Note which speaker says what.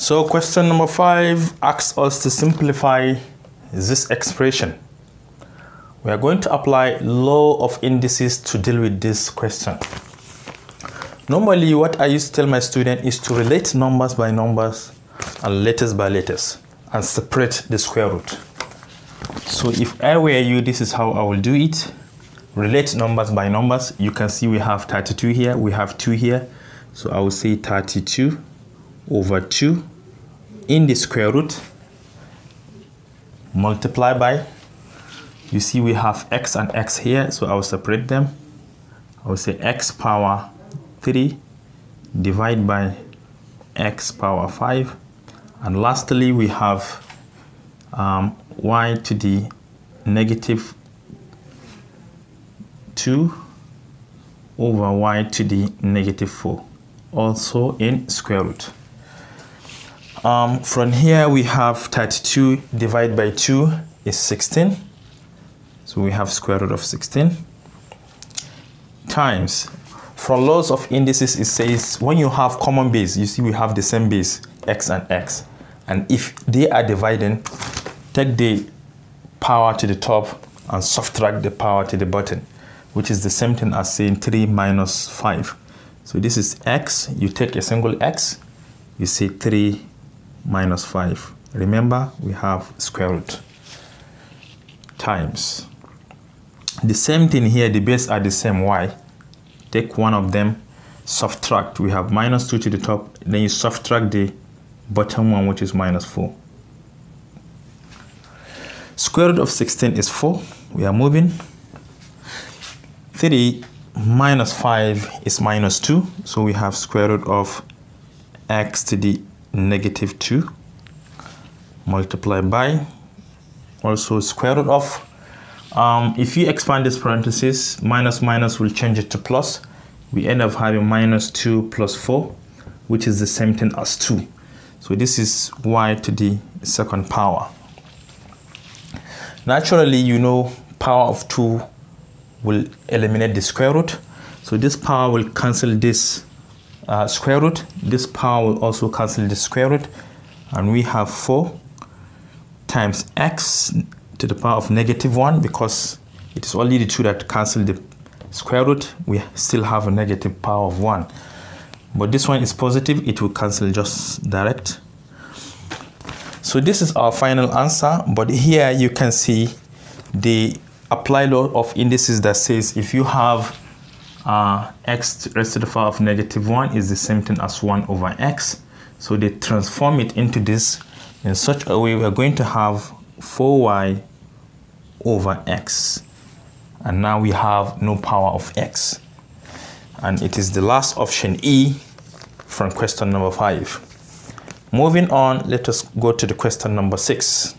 Speaker 1: So question number five asks us to simplify this expression. We are going to apply law of indices to deal with this question. Normally what I used to tell my student is to relate numbers by numbers and letters by letters and separate the square root. So if I were you, this is how I will do it. Relate numbers by numbers. You can see we have 32 here, we have 2 here. So I will say 32 over 2 in the square root multiply by you see we have x and x here so I will separate them. I will say x power 3 divide by x power 5 and lastly we have um, y to the negative 2 over y to the negative 4 also in square root um, from here we have 32 divided by 2 is 16. So we have square root of 16 times. From laws of indices, it says when you have common base, you see we have the same base, x and x. And if they are dividing, take the power to the top and subtract the power to the bottom, which is the same thing as saying 3 minus 5. So this is x, you take a single x, you say 3 minus 5. Remember, we have square root times. The same thing here, the base are the same, y. Take one of them, subtract. We have minus 2 to the top, then you subtract the bottom one, which is minus 4. Square root of 16 is 4. We are moving. 3 minus 5 is minus 2. So we have square root of x to the negative 2 multiply by also square root of um, if you expand this parenthesis minus minus will change it to plus. We end up having minus 2 plus 4 which is the same thing as 2 so this is y to the second power. Naturally you know power of 2 will eliminate the square root. So this power will cancel this uh, square root. This power will also cancel the square root. And we have 4 times x to the power of negative 1 because it is only the 2 that cancel the square root. We still have a negative power of 1. But this one is positive. It will cancel just direct. So this is our final answer. But here you can see the apply law of indices that says if you have uh, x raised to the power of negative 1 is the same thing as 1 over x. So they transform it into this in such a way we're going to have 4y over x. And now we have no power of x. And it is the last option E from question number 5. Moving on, let us go to the question number 6.